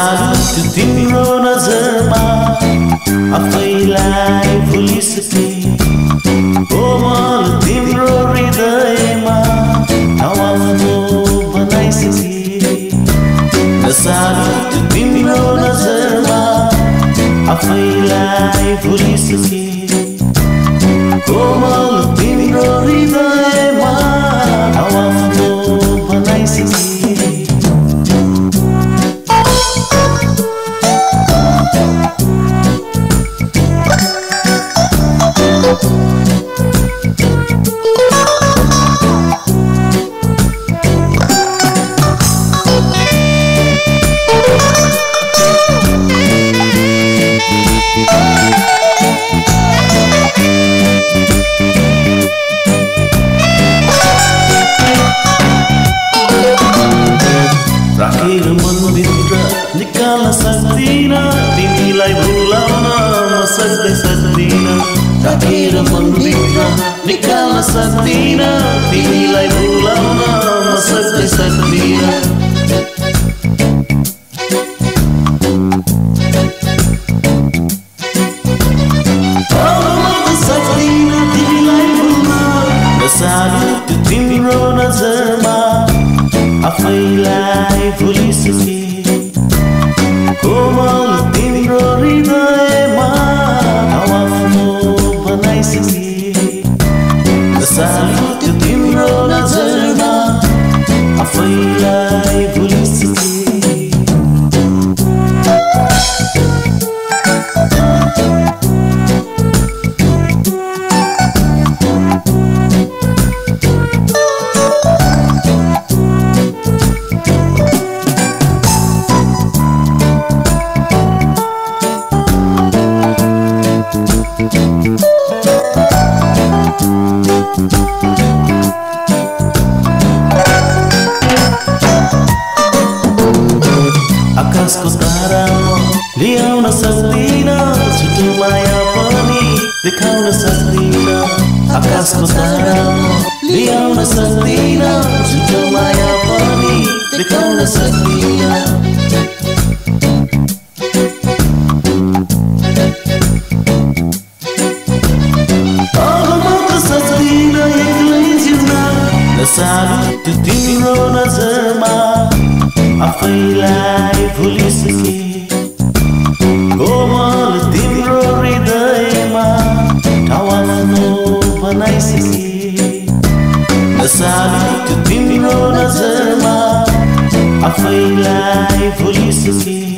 त्यो तिम्रो नजरमा आफैलाई भुलिसके। कोमल तिम्रो हृदयमा आफ्नो बनाइसके। सानो त्यो तिम्रो नजरमा आफैलाई भुलिसके। कोमल तिम्रो हृदयमा म सक्दै सक्दिन राखेर मनभित्र निकाल्न सक्दिन तिमीलाई भुलाउन म सक्दै सक्दिन आफैलाई भुलिसके आकाशको तारा ल्याउन सक्दिन छिटो माया पनि देखाउन सक्दिन। आकाशको तारा ल्याउन सक्दिन छिटो माया पनि देखाउन सक्दिन। त्यो तिम्रो नजरमा आफैलाई भुलिसके। कोमल तिम्रो हृदयमा आफ्नो बनाइसके। सानो त्यो तिम्रो नजरमा आफैलाई भुलिसके।